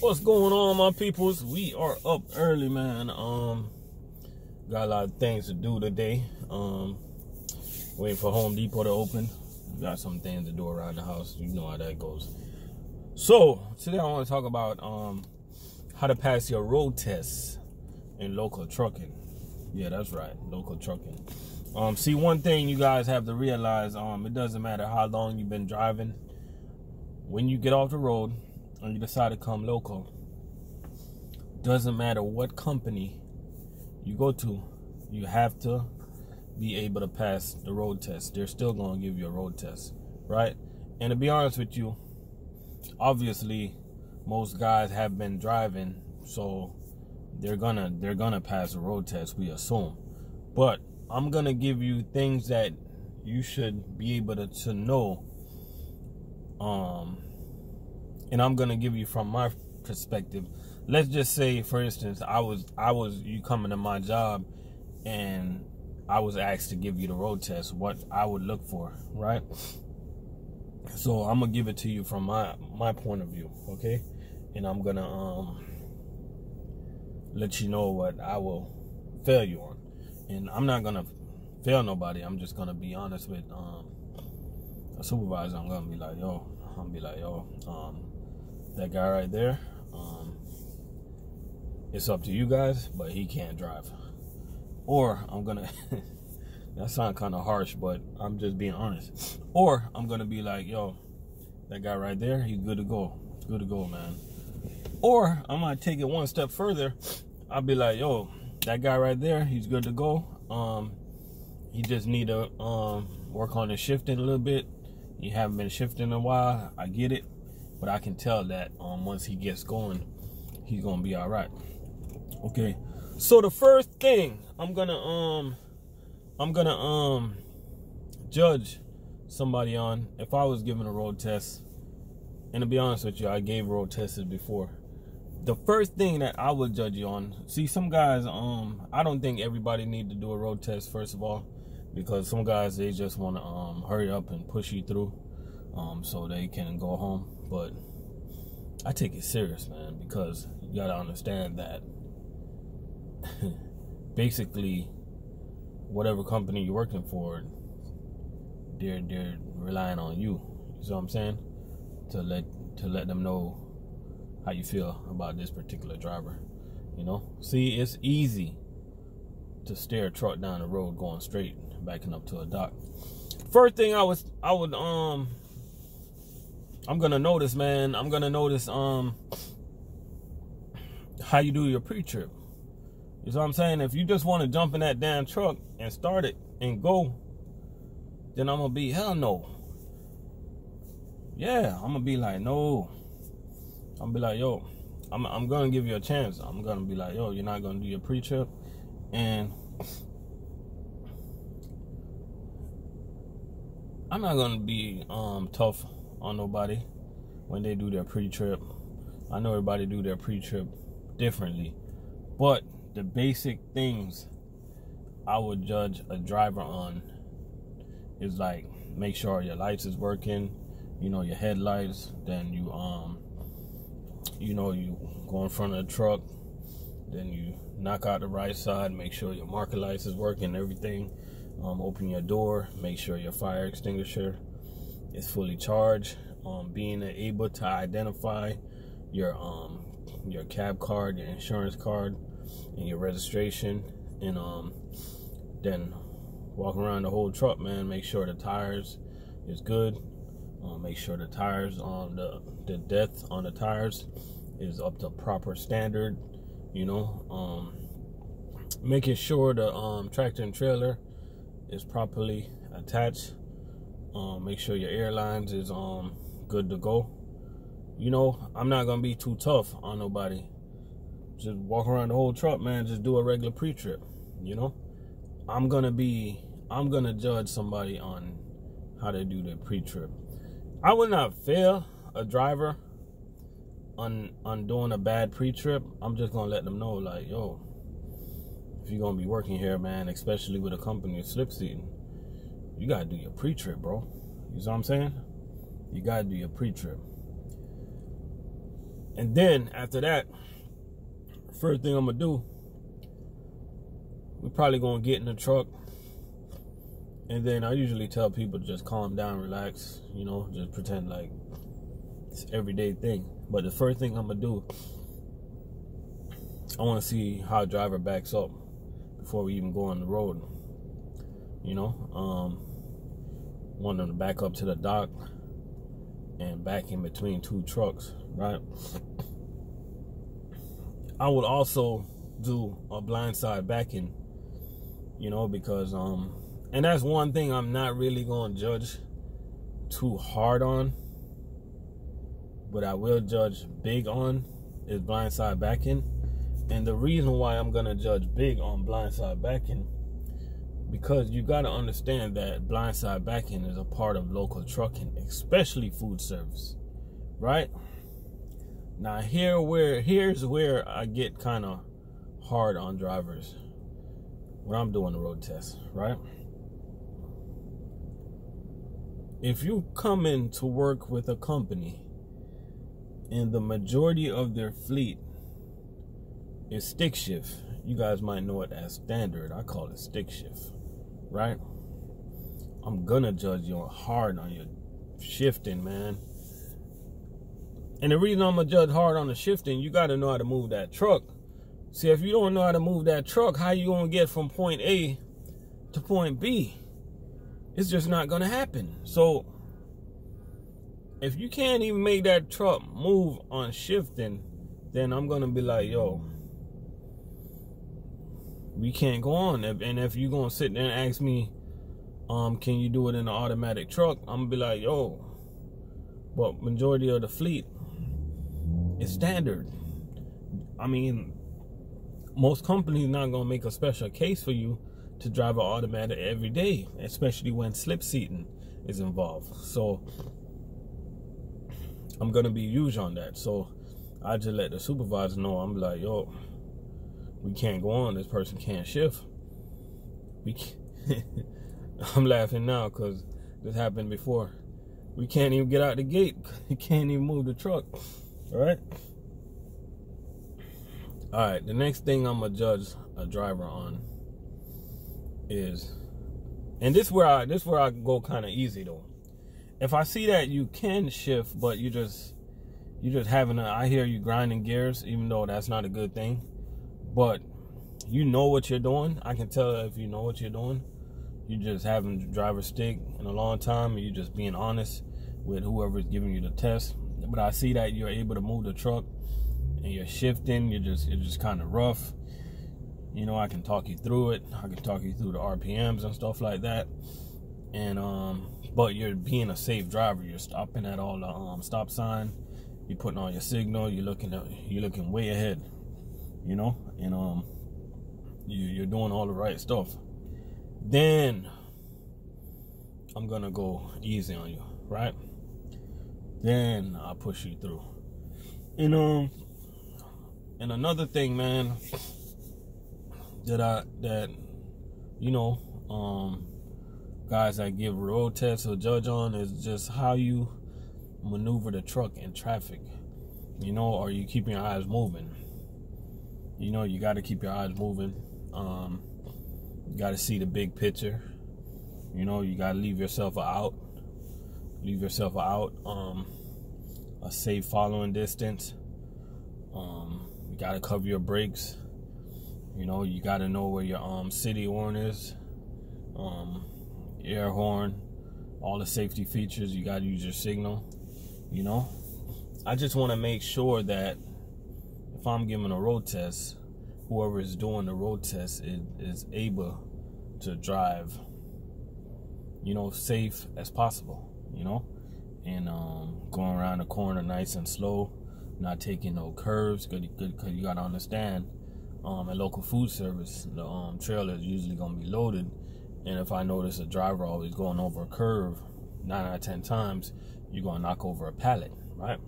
What's going on, my peoples? We are up early, man. Um, got a lot of things to do today. Um, waiting for Home Depot to open. Got some things to do around the house. You know how that goes. So today I want to talk about um how to pass your road tests in local trucking. Yeah, that's right, local trucking. Um, see, one thing you guys have to realize, um, it doesn't matter how long you've been driving. When you get off the road and you decide to come local, doesn't matter what company you go to, you have to be able to pass the road test. They're still going to give you a road test, right? And to be honest with you, obviously, most guys have been driving, so they're gonna they're gonna pass a road test. We assume, but I'm gonna give you things that you should be able to, to know. Um, and I'm gonna give you from my perspective. Let's just say, for instance, I was I was you coming to my job, and I was asked to give you the road test. What I would look for, right? So I'm gonna give it to you from my my point of view, okay? And I'm gonna um let you know what I will fail you on. And I'm not gonna fail nobody. I'm just gonna be honest with um a supervisor. I'm gonna be like, yo, I'm gonna be like, yo, um, that guy right there, um, it's up to you guys, but he can't drive. Or I'm gonna that sound kind of harsh, but I'm just being honest. Or I'm gonna be like, yo, that guy right there, he's good to go. Good to go, man. Or I might take it one step further. I'll be like, yo, that guy right there, he's good to go. Um, he just need to um work on his shifting a little bit. You haven't been shifting in a while. I get it, but I can tell that um once he gets going, he's gonna be all right. Okay. So the first thing I'm gonna um I'm gonna um judge somebody on if I was given a road test. And to be honest with you, I gave road tests before. The first thing that I would judge you on, see some guys, um, I don't think everybody need to do a road test first of all, because some guys they just want to um hurry up and push you through, um, so they can go home. But I take it serious, man, because you gotta understand that basically whatever company you're working for, they're they're relying on you. You see what I'm saying? To let to let them know how you feel about this particular driver. You know? See, it's easy to steer a truck down the road going straight, backing up to a dock. First thing I was I would um I'm gonna notice, man, I'm gonna notice um how you do your pre-trip. You know what I'm saying? If you just want to jump in that damn truck and start it and go, then I'm gonna be hell no. Yeah, I'm gonna be like no. I'm gonna be like yo, I'm I'm gonna give you a chance. I'm gonna be like yo, you're not gonna do your pre-trip, and I'm not gonna be um tough on nobody when they do their pre-trip. I know everybody do their pre-trip differently, but the basic things I would judge a driver on is like make sure your lights is working, you know, your headlights, then you um you know you go in front of the truck, then you knock out the right side, make sure your marker lights is working, everything. Um, open your door, make sure your fire extinguisher is fully charged. Um, being able to identify your um your cab card, your insurance card, and your registration and um then walk around the whole truck man. Make sure the tires is good. Uh, make sure the tires on the the depth on the tires is up to proper standard you know? Um making sure the um tractor and trailer is properly attached um make sure your airlines is um good to go you know i'm not gonna be too tough on nobody just walk around the whole truck, man. Just do a regular pre-trip. You know, I'm gonna be, I'm gonna judge somebody on how they do their pre-trip. I would not fail a driver on on doing a bad pre-trip. I'm just gonna let them know, like, yo, if you're gonna be working here, man, especially with a company slip seating, you gotta do your pre-trip, bro. You know what I'm saying? You gotta do your pre-trip. And then after that, first thing I'm gonna do, we're probably gonna get in the truck. And then I usually tell people to just calm down, relax, you know, just pretend like it's everyday thing. But the first thing I'm gonna do, I wanna see how driver backs up before we even go on the road. You know, um, want them to back up to the dock and back in between two trucks, right? I would also do a blindside backing, you know, because um and that's one thing I'm not really going to judge too hard on, but I will judge big on is blindside backing. And the reason why I'm to judge big on blindside backing because you got to understand that blindside backing is a part of local trucking, especially food service, right? Now here where here's where I get kind of hard on drivers when I'm doing the road test, right? If you come in to work with a company and the majority of their fleet is stick shift, you guys might know it as standard. I call it stick shift right? I'm gonna judge you hard on your shifting, man. And the reason I'm gonna judge hard on the shifting, you gotta know how to move that truck. See, if you don't know how to move that truck, how you gonna get from point A to point B? It's just not gonna happen. So if you can't even make that truck move on shifting, then I'm gonna be like, yo, we can't go on. And if you're gonna sit there and ask me, um, can you do it in an automatic truck? I'm gonna be like, yo, but majority of the fleet is standard. I mean, most companies not gonna make a special case for you to drive an automatic every day, especially when slip seating is involved. So I'm gonna be huge on that. So I just let the supervisor know. I'm like, yo, we can't go on. This person can't shift. We can't I'm laughing now because this happened before. We can't even get out the gate. We can't even move the truck. All right. All right. The next thing I'm gonna judge a driver on is, and this where I this where I go kind of easy though. If I see that you can shift, but you just you just having a, I hear you grinding gears, even though that's not a good thing but you know what you're doing. I can tell if you know what you're doing. You just haven't driver stick in a long time, and you just being honest with whoever's giving you the test. But I see that you're able to move the truck, and you're shifting. You're just you're just kind of rough. You know, I can talk you through it. I can talk you through the RPMs and stuff like that. And um, but you're being a safe driver. You're stopping at all the um, stop sign. You're putting on your signal. You're looking at, you're looking way ahead you know, and um, you, you're doing all the right stuff. Then I'm gonna go easy on you, right? Then I'll push you through. And um, and another thing, man, that I that you know, um, guys that give road tests or judge on is just how you maneuver the truck in traffic. You know, are you keeping your eyes moving? You know, you got to keep your eyes moving. Um, you got to see the big picture. You know, you got to leave yourself out. Leave yourself out. Um, a safe following distance. Um, you got to cover your brakes. You know, you got to know where your um city horn is. Um, air horn, all the safety features. You got to use your signal. You know, I just want to make sure that if I'm giving a road test, whoever is doing the road test is, is able to drive, you know, safe as possible, you know, and um, going around the corner nice and slow, not taking no curves. Good, good, because you gotta understand, um, a local food service, the um, trailer is usually gonna be loaded, and if I notice a driver always going over a curve, nine out of ten times, you're gonna knock over a pallet, right?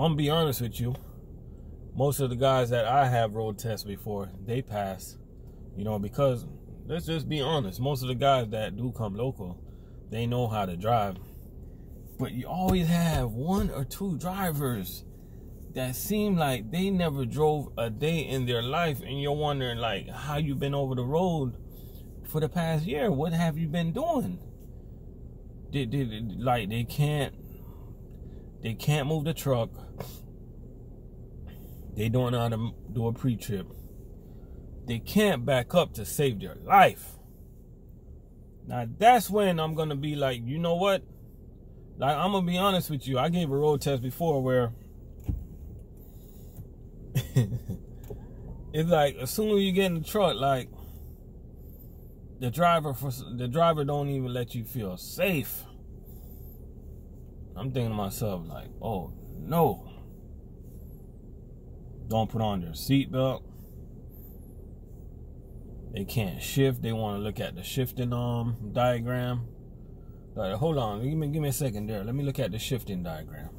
I'm gonna be honest with you. Most of the guys that I have road tests before, they pass. You know, because let's just be honest. Most of the guys that do come local, they know how to drive. But you always have one or two drivers that seem like they never drove a day in their life and you're wondering like how you been over the road for the past year. What have you been doing? Did, did like they can't they can't move the truck. They don't know how to do a pre-trip. They can't back up to save their life. Now that's when I'm gonna be like, you know what? Like I'm gonna be honest with you. I gave a road test before where it's like as soon as you get in the truck, like the driver for the driver don't even let you feel safe. I'm thinking to myself like, oh no. Don't put on your seatbelt. They can't shift. They want to look at the shifting um diagram. Like, hold on, give me give me a second there. Let me look at the shifting diagram.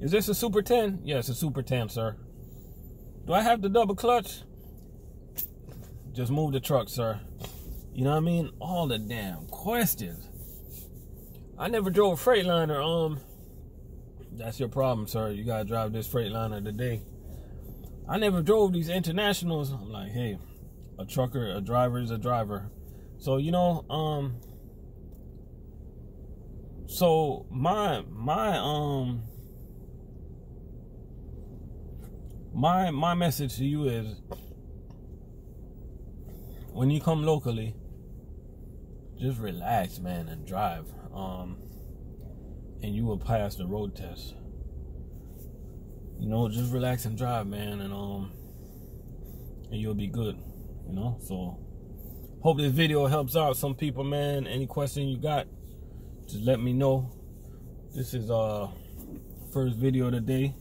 Is this a Super 10? Yes, a Super 10, sir. Do I have the double clutch? Just move the truck, sir. You know what I mean? All the damn questions. I never drove a Freightliner. Um, that's your problem, sir. You gotta drive this Freightliner today. I never drove these internationals. I'm like, hey, a trucker, a driver is a driver. So you know, um, so my my um my my message to you is when you come locally, just relax, man, and drive. Um, and you will pass the road test. You know, just relax and drive, man, and um, and you'll be good. You know, so hope this video helps out some people, man. Any question you got, just let me know. This is uh first video of the day.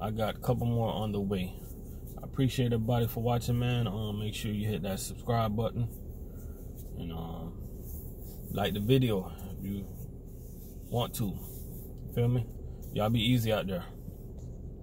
I got a couple more on the way. I appreciate everybody for watching, man. Um, make sure you hit that subscribe button and um, like the video if you want to. Feel me? Y'all be easy out there.